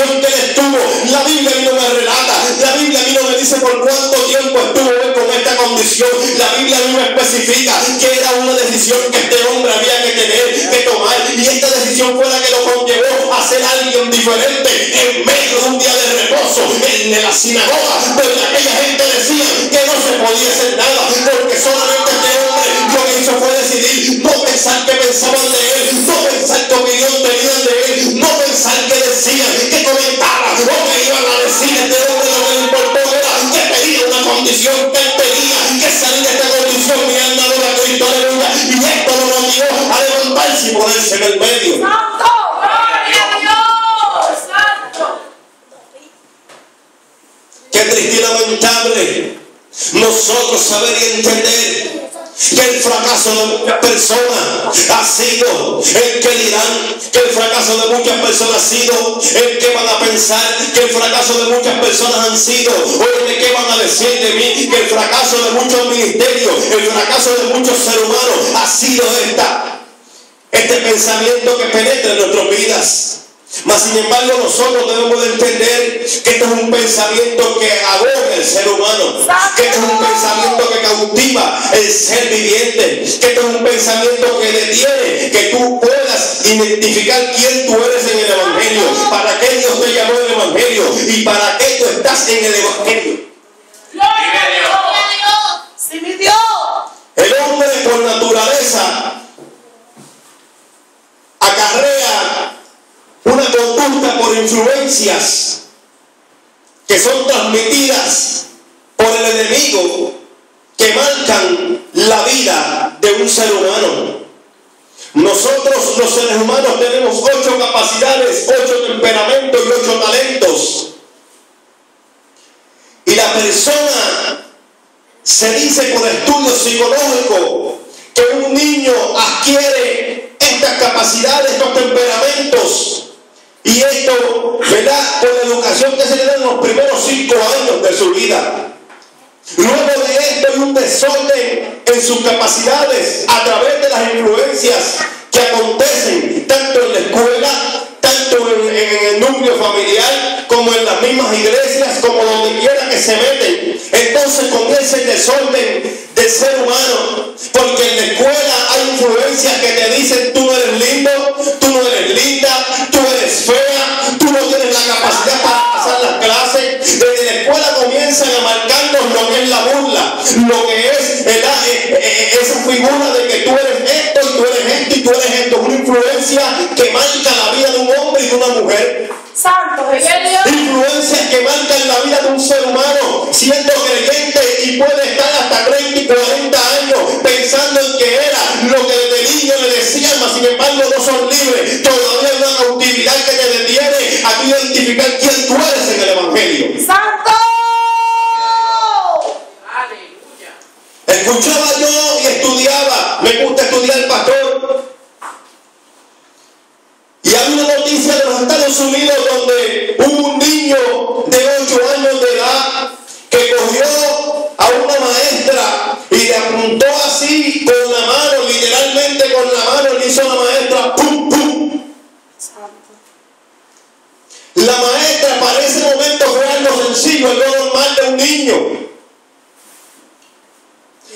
condición que él estuvo. La Biblia a mí no me relata, la Biblia a mí no me dice por cuánto tiempo estuvo él con esta condición. La Biblia a mí me especifica que era una decisión que este hombre había que tener, que tomar. Y esta decisión fue la que lo conllevó a ser alguien diferente en medio de un día de reposo en la sinagoga, donde aquella gente decía que no se podía hacer nada, porque solamente este hombre lo que hizo fue decidir no pensar que pensaban de él, no pensar que y ponerse en el medio. ¡Santo! ¡Gloria a Dios! ¡Santo! Qué triste y lamentable nosotros saber y entender que el fracaso de muchas personas ha sido el que dirán, que el fracaso de muchas personas ha sido el que van a pensar, que el fracaso de muchas personas han sido, oye, ¿qué van a decir de mí? Que el fracaso de muchos ministerios, el fracaso de muchos seres humanos ha sido esta, este pensamiento que penetra en nuestras vidas. Mas sin embargo nosotros debemos de entender que esto es un pensamiento que adora el ser humano, que esto es un pensamiento que cautiva el ser viviente, que esto es un pensamiento que detiene que tú puedas identificar quién tú eres en el Evangelio, para qué Dios te llamó el Evangelio y para qué tú estás en el Evangelio. ¡Gloria a Dios! ¡Sí, mi Dios! El hombre por naturaleza acarrea una conducta por influencias que son transmitidas por el enemigo que marcan la vida de un ser humano. Nosotros los seres humanos tenemos ocho capacidades, ocho temperamentos y ocho talentos. Y la persona se dice por estudios psicológicos que un niño adquiere estas capacidades, estos temperamentos. Y esto, ¿verdad? Por la educación que se le da en los primeros cinco años de su vida. Luego de esto hay un desorden en sus capacidades a través de las influencias que acontecen tanto en la escuela, tanto en, en el núcleo familiar, como en las mismas iglesias, como donde quiera que se meten. Entonces comienza el desorden del ser humano, porque en la escuela comienzan a marcarnos lo que es la burla, lo que es ¿verdad? Eh, eh, esa figura de que tú eres esto y tú eres esto y tú eres esto. Una influencia que marca la vida de un hombre y de una mujer. ¡Santo! Influencias que marcan la vida de un ser humano, siendo creyente y puede estar hasta sencillo, algo normal de un niño.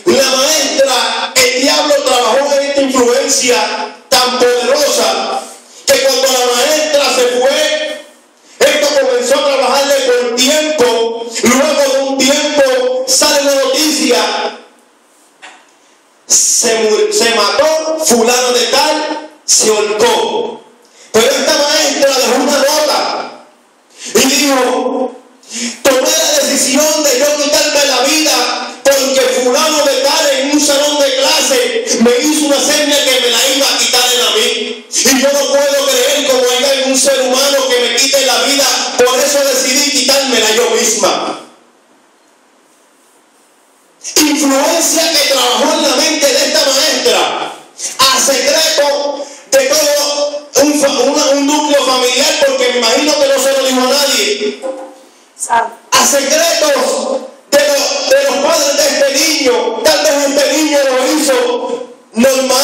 La maestra, el diablo trabajó en esta influencia tan poderosa que cuando la maestra se fue, esto comenzó a trabajarle por tiempo. Luego de un tiempo sale la noticia. Se, se mató fulano de tal, se holcó. Una- un núcleo familiar, porque me imagino que no se lo dijo a nadie a secretos de, los- de los padres de este niño. Tal vez este niño lo hizo normal